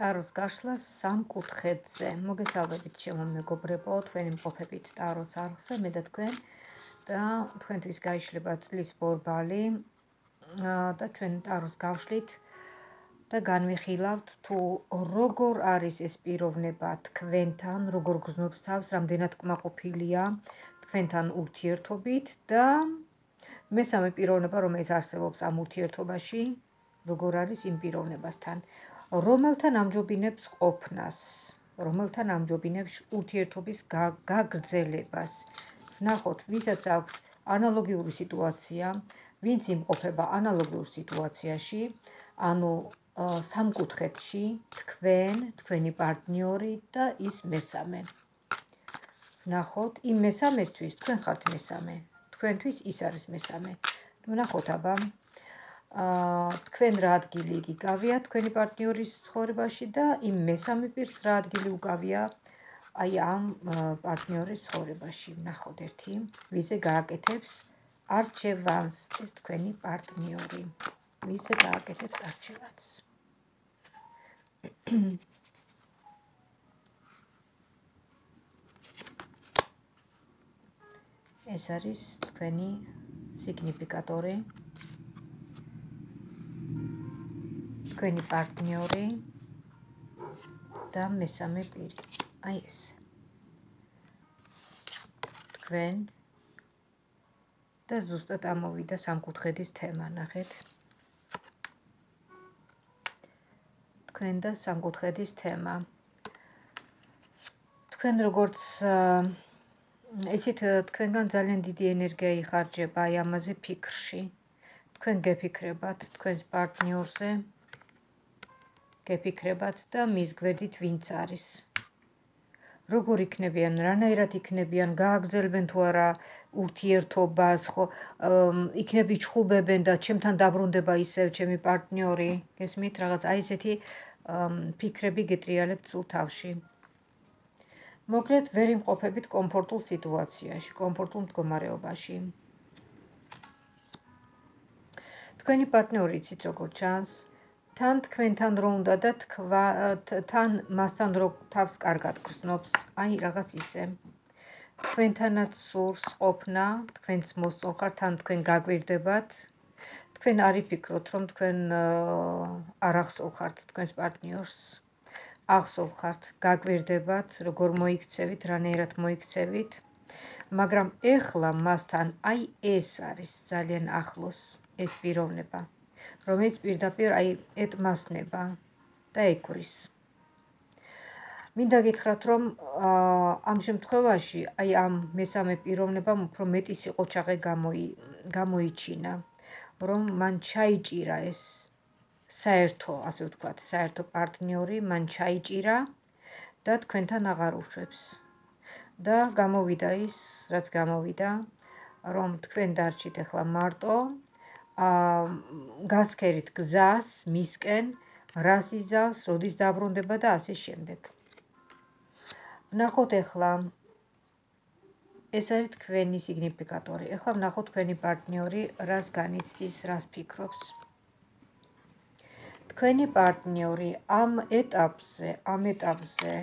ტაროს გაშლა სამ კუთხედზე. მოგესალმებით ჩემო მეგობრებო, თქვენი მყოფებით ტაროს არხზე, მე და თქვენ და თქვენთვის გაიშლება წლის ბორბალი და ჩვენ ტაროს გავშლით და განვიხილავთ თუ როგორ არის ეს პიროვნება თქვენთან, როგორ გრძნობს თავს, რამდენად კმაყოფილია თქვენთან ურთიერთობით და მესამე პიროვნება, რომელიც არსებობს ამ ურთიერთობაში, როგორ არის იმ პიროვნებასთან. რომელთან ამჯობინებს ყოფნას, რომელთან ამჯობინებს ურთიერთობის გაგრძელებას. ნახოთ, ვისაც აქვს ანალოგიური სიტუაცია, ვინც იმყოფება ანალოგიურ სიტუაციაში, ანუ სამკუთხედში, თქვენ, თქვენი პარტნიორი და ის მესამე. ნახოთ, იმ მესამესთვის თქვენ ხართ მესამე. თქვენთვის ის არის მესამე. ნახოთ აბა, თქვენ რა ადგილი იგავია თქვენი პარტნიორის ცხოვრებაში და იმ მესამე პირს რა ადგილი უკავია აი ამ პარტნიორის ცხოვრებაში. ნახოთ ერთი, ვიზე გააკეთებს არჩევანს ეს თქვენი პარტნიორი. ვიზე გააკეთებს არჩევანს. ეს არის თქვენი სიგნიფიკატორი. თქვენი პარტნიორი და მესამე პირი. აი ეს. თქვენ და ზუსტად ამოვიდა სამკუთხედის თემა, ნახეთ. თქვენ და სამკუთხედის თემა. თქვენ როგორც ესეთ თქვენგან ძალიან დიდი ენერგია იხარჯება აი ამაზე ფიქრში. თქვენ გეფიქრებათ თქვენს პარტნიორზე, გეფიქრებათ და მის გვერდით ვინც არის. როგორ იქნებიან, რანაირად იქნებიან, გააგზელბენ თუ არა ურთიერთობას, ხო, იქნები ჩხუბებენ და ჩემთან დაბრუნდება ისევ ჩემი პარტნიორი, გესმით, რაღაც აი ესეთი ფიქრები გეტრიალებთ სულ თავში. მოკლედ, ვერ იმყოფებით კომფორტულ სიტუაციაში, კომფორტულ მდგომარეობაში. თქვენი პარტნიორი იცით როგორ ჩანს? თან თქვენთან რო უნდა და თქვა თან მასთან რო თავს კარგად გრძნობს, აი რაღაც ისე. თქვენთანაც სურს ყოფნა, თქვენს მოსწონხარ თან თქვენ გაგვირდებათ. თქვენ არიფიქროთ, რომ თქვენ არ ახსოვხართ თქვენს პარტნიორს. ახსოვხართ, გაგვირდებათ, როგორ მოიქცევით, რანაირად მოიქცევით. მაგრამ ეხლა მასთან აი ეს არის ძალიან ახლოს ეს პიროვნება. რომელიც პირდაპირ აი ეტმასნება და ეკრის. მინდა გითხრათ, რომ ამ შემთხვევაში აი ამ მესამე პიროვნებამ უფრო მეტი სიყოჩაღე გამოი გამოიჩინა, რომ მან ჩაიჭირა ეს საერთო, ასე ვთქვათ, საერთო პარტნიორი, მან ჩაიჭირა და თქვენთან აღარ უშვებს. და გამოვიდა ის, რაც გამოვიდა, რომ თქვენ დარჩით ახლა მარტო გასქერით გზას მისკენ, რას იზავს, როდის დაბრუნდება და ასე შემდეგ. ნახოთ ახლა ეს არის თქვენი სიგნიფიკატორი. ახლა ნახოთ თქვენი პარტნიორი რას განიცდის, რას ფიქრობს. თქვენი პარტნიორი ამ ეტაპზე, ამ ეტაპზე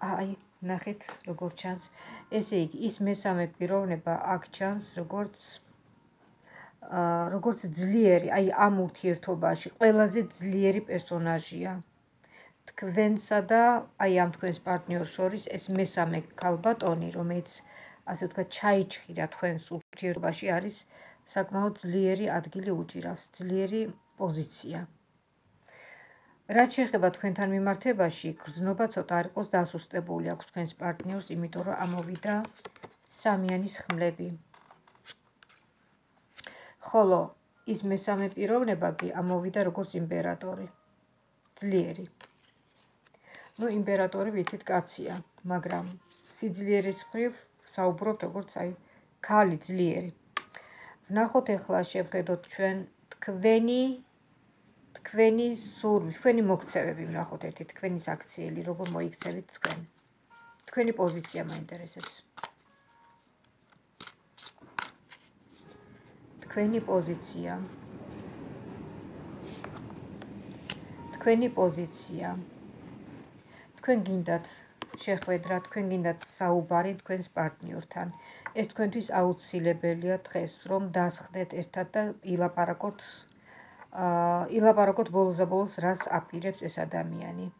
აი ნახეთ როგორ ჩანს. ესე იგი, ის მესამე პიროვნება აქ ჩანს, როგორც როგორც ძლიერი, აი ამ ურთიერთობაში ყველაზე ძლიერი პერსონაჟია. თქვენსა და აი ამ თქვენს პარტნიორს შორის ეს მესამე ქალბატონი, რომელიც ასე ვთქვათ, ჩაიჭხირა თქვენს ურთიერთობაში არის საკმაოდ ძლიერი ადგილი უჭირავს, ძლიერი პოზიცია. რაც შეეხება თქვენთან მიმართებაში, გრძნობა ცოტა არ იყოს დასუსტებული აქვს თქვენს პარტნიორს, იმიტომ რომ ამოვიდა სამიანის ხმლები. ხოლო ის მესამე პიროვნება კი ამოვიდა როგორც იმპერატორი. ძლიერი. ну იმპერატორი ვიცით კაცია, მაგრამ სიძლიერის მხრივ საუბრობთ როგორც აი ქალი ძლიერი. ვნახოთ ახლა შევხედოთ ჩვენ თქვენი თქვენი სურვილი, თქვენი მოქცევები ვნახოთ ერთი თქვენი საქციელი, როგორ მოიქცევით თქვენ. თქვენი პოზიცია მაინტერესებს. თქვენი პოზიცია თქვენი პოზიცია. თქვენ გინდათ შეხვედრა, თქვენ გინდათ საუბარი თქვენს პარტნიორთან. ეს თქვენთვის აუცილებელია დღეს, რომ დასხდეთ ერთად და ილაპარაკოთ აა ილაპარაკოთ ბოლოს-ბოლოს რას აპირებს ეს ადამიანი.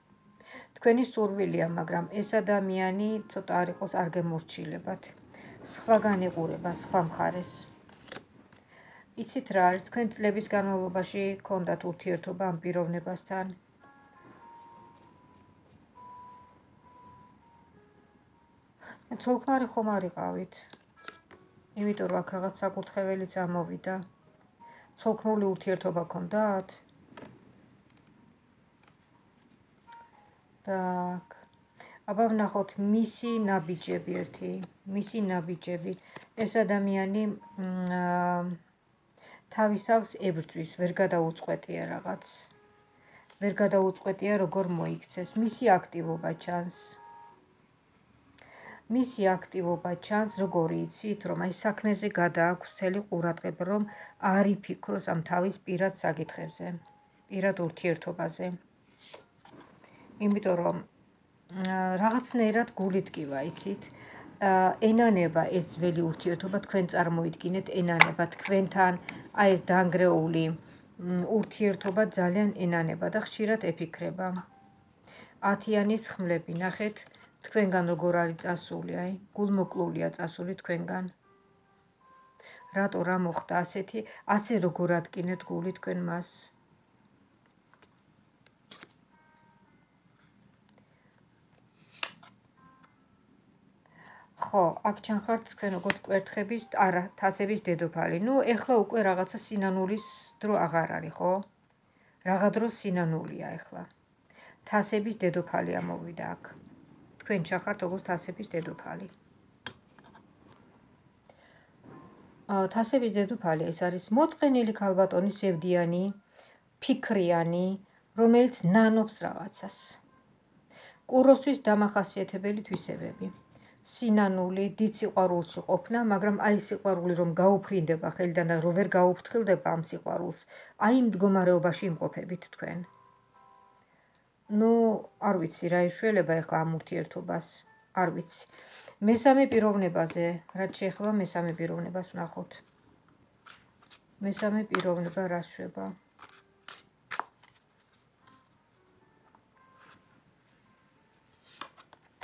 თქვენი სურვილია, მაგრამ ეს ადამიანი ცოტა არ იყოს არ გემორჩილებათ. სხვაგან იყურება სხვა მხარეს. იცით რა არის თქვენ წლების განმავლობაში ქონდათ ურთიერთობა ამ პიროვნებასთან? ცოლქმარი ხომ არიყავით? იმიტომ რომ აქ რაღაც საკურთხეველიც ამოვიდა. ცოლქმრული ურთიერთობა ქონდათ? так. აბა ვნახოთ მისი ნაბიჯები ერთი, მისი ნაბიჯები. ეს ადამიანი თავის თავს ებრძვის, ვერ გადაუწყვეტია რაღაც. ვერ გადაუწყვეტია როგორ მოიქცეს. მისი აქტივობა ჩანს. მისი აქტივობა ჩანს, როგორი იცით, რომ აი საქმეზე გადააქვს მთელი ყურადღება, რომ არ იფიქროს ამ თავის პირად საკითხებზე, პირად ურთიერთობაზე. იმიტომ რომ რაღაცნაირად გულიტკივა, იცით, ენანება ეს ძველი ურთიერთობა თქვენ წარმოიდგინეთ, ენანება თქვენთან აი ეს დაנגრეული ურთიერთობა ძალიან ენანება და ხშირად ეფიქრება. ათიანის ხმლები, ნახეთ, თქვენგან როგორ არის წასული, აი, გულმოკლულია წასული თქვენგან. რატო რა მოხდა ასეთი, ასე როგორ ატკინეთ გული თქვენ მას? ხო, აქ ჩანხართ თქვენ როგორც კვერთხების, არა, თასების დედოფალი. ნუ ეხლა უკვე რაღაცა სინანულის დრო აღარ არის, ხო? რაღა დრო სინანულია ეხლა. თასების დედოფალი ამოვიდა აქ. თქვენ ჩახართ როგორც თასების დედოფალი. აა თასების დედოფალი ეს არის მოწყენილი ქალბატონი სევდიანი, ფიქრიანი, რომელიც ნანობს რაღაცას. კუროსთვის დამახასიათებელი თვისებები. სინანული, დიდ სიყვარულში ყოფნა, მაგრამ აი სიყვარული რომ გაუფრინდება ხელიდან და რო ვერ გაუფრთხილდება ამ სიყვარულს, აი მდგომარეობაში იმყოფებით თქვენ. ну, არ ვიცი რა იშველება ეხლა ამ ურთიერთობას. არ ვიცი. მესამე პიროვნებაზე, რაც შეეხება მესამე პიროვნებას ვნახოთ. მესამე პიროვნება რა შვება?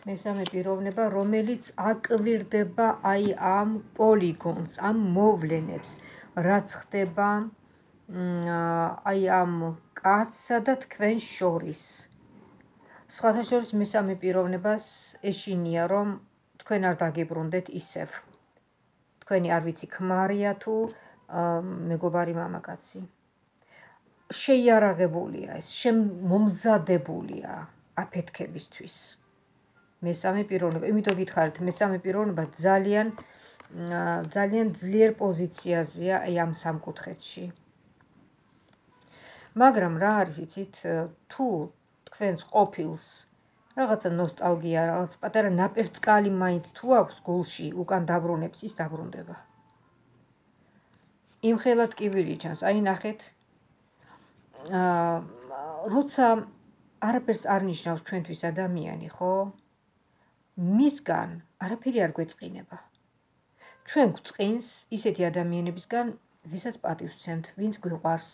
მესამე პიროვნება, რომელიც აკვირდება აი ამ პოლიგონს, ამ მოვლენებს, რაც ხდება აი ამ კაცსა და თქვენ შორის. სხვათა შორის მესამე პიროვნებას ეშინია რომ თქვენ არ დაგიბრუნდეთ ისევ. თქვენი არ ვიცი ქმარია თუ მეგობარი მამაკაცი. შეიარაღებულია ეს შემომზადებულია აფეთქებისთვის მესამე პიროვნება იმიტომ გითხარით მესამე პიროვნება ძალიან ძალიან ძლიერ პოზიციაზეა აი ამ სამკუთხედში მაგრამ რა არის იცით თუ თქვენს ყოფილს რაღაცა ნოსტალგია, რაღაც პატარა ნაპერწკალი მაინც თუ აქვს გულში, უკან დაბრუნებს ის დაბრუნდება. იმ ხელად კიბილი ჩანს, აი ნახეთ. აა როცა არაფერს არ ნიშნავს ჩვენთვის ადამიანი, ხო? მისგან არაფერი არ გვეწყინება. ჩვენ გვწყინს ისეთი ადამიანებისგან, ვისაც პატივს ვცემთ, ვინც გვიყვარს,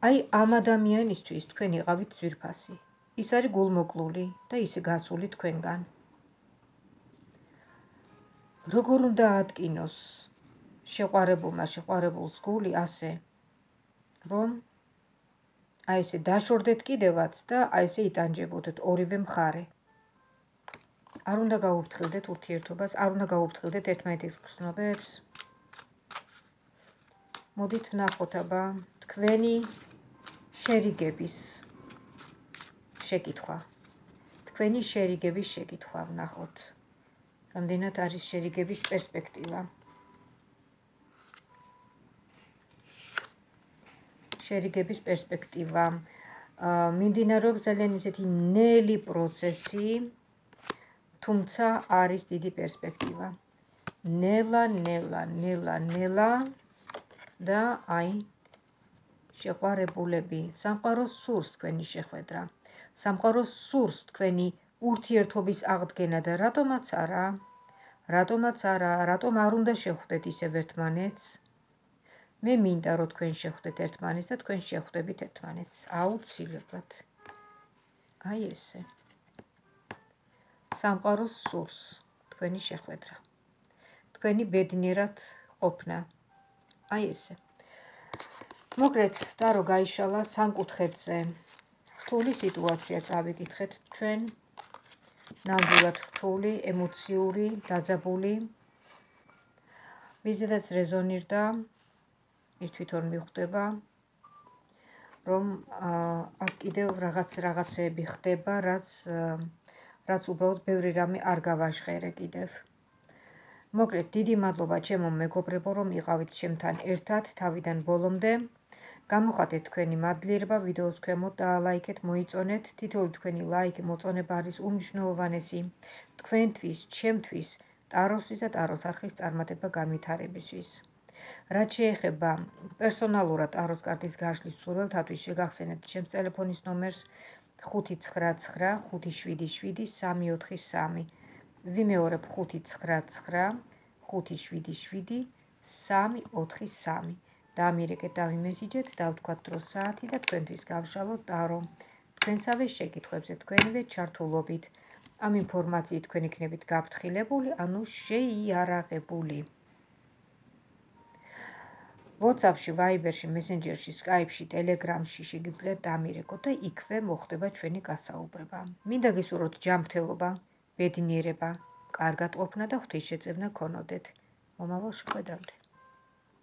აი ამ ადამიანისთვის თქვენ იყავით ძვირფასი. ის არის გულმოკლული და ისე გასული თქვენგან. როგორ უნდა ატკინოს შეყარებულმა შეყარებულს გული ასე რომ აი ესე დაშორდეთ კიდევაც და აი ესე იტანჯებოდეთ ორივე მხარე. არ უნდა გაუფრთხილდეთ ურთიერთობას, არ უნდა გაუფრთხილდეთ ერთმანეთის გრძნობებს. მოდით ვნახოთ აბა თქვენი შერიგების შეკითხვა. თქვენი შერიგების შეკითხვა ვნახოთ. რამდენად არის შერიგების პერსპექტივა? შერიგების პერსპექტივა. აა მიმდინარეობს ძალიან ისეთი ნელი პროცესი, თუმცა არის დიდი პერსპექტივა. ნელა, ნელა, ნელა, ნელა და აი შეყვარებულები, სამყაროს სურს თქვენი შეხვედრა. სამყაროს სურს თქვენი ურთიერთობის აღდგენა და რატომაც არა? რატომაც არა? რატომ არ უნდა შეხვდეთ ისევ ერთმანეთს? მე მინდა რომ თქვენ შეხვდეთ ერთმანეთს და თქვენ შეხვდებით ერთმანეთს. აუცილებლად. აი ესე. სამყაროს სურს თქვენი შეხვედრა. თქვენი ბედნიერად ყოფნა. აი ესე. მოგრეთ და რო გაიშალა სამკუთხედზე. რთული სიტუაცია წავიკითხეთ ჩვენ. ნამდვილად რთული, ემოციური, დაძაბული. ვიზედაც რეზონირდა ის თვითონ მიხვდება რომ აქ კიდევ რაღაც რაღაცეები ხდება, რაც რაც უბრალოდ ბევრი რამე არ გავაშღერე კიდევ. მოკლედ, დიდი მადლობა ჩემო მეგობრებო, რომ იყავით ჩემთან ერთად თავიდან ბოლომდე. გამოხატეთ თქვენი მადლიერება ვიდეოს ქვემოთ და ლაიქეთ მოიწონეთ. თითოეული თქვენი ლაიქი მოწონება არის უმნიშვნელოვანესი თქვენთვის, ჩემთვის, ტაროსთვის და ტაროს არხის წარმატება განვითარებისთვის. რაც შეეხება პერსონალურად ტაროს კარტის გაშლის სურვილთათვის შეგახსენებთ ჩემს ტელეფონის ნომერს 599 577 343. ვიმეორებ 599 577 343. დაამირეკეთ და ვიმესიჯეთ და ვთქვათ დრო საათი და თქვენთვის გავშალოთ ტარო თქვენსავე შეკითხვებზე თქვენივე ჩართულობით ამ ინფორმაციით თქვენ იქნებით გაფრთხილებული ანუ შეიარაღებული WhatsApp-ში, Viber-ში, Messenger-ში, Skype-ში, Telegram-ში შეგიძლიათ დამირეკოთ და იქვე მოხდება ჩვენი გასაუბრება. მინდა გისურვოთ ჯანმრთელობა, ბედნიერება, კარგად ყოფნა და ღვთისმშეწევნა ქონოდეთ. მომავალ შეხვედრამდე